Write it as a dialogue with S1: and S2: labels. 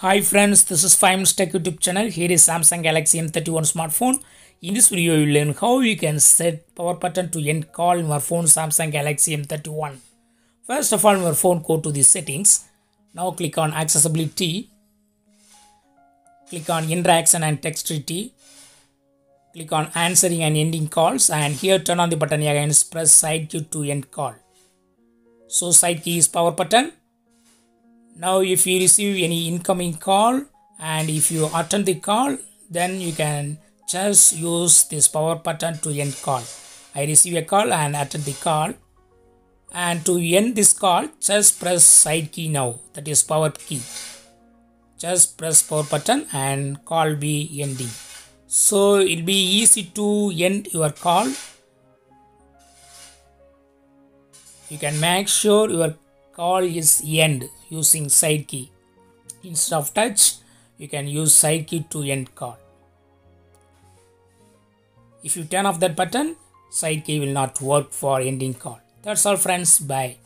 S1: Hi friends, this is 5 Minutes Tech YouTube channel. Here is Samsung Galaxy M31 smartphone. In this video, you will learn how you can set power button to end call in your phone Samsung Galaxy M31. First of all, your phone, go to the settings. Now click on accessibility. Click on interaction and text dexterity. Click on answering and ending calls and here turn on the button again press side key to end call. So side key is power button now if you receive any incoming call and if you attend the call then you can just use this power button to end call. I receive a call and attend the call. And to end this call just press side key now. That is power key. Just press power button and call be ending. So it'll be easy to end your call. You can make sure your call is end using side key. Instead of touch, you can use side key to end call. If you turn off that button, side key will not work for ending call. That's all friends. Bye.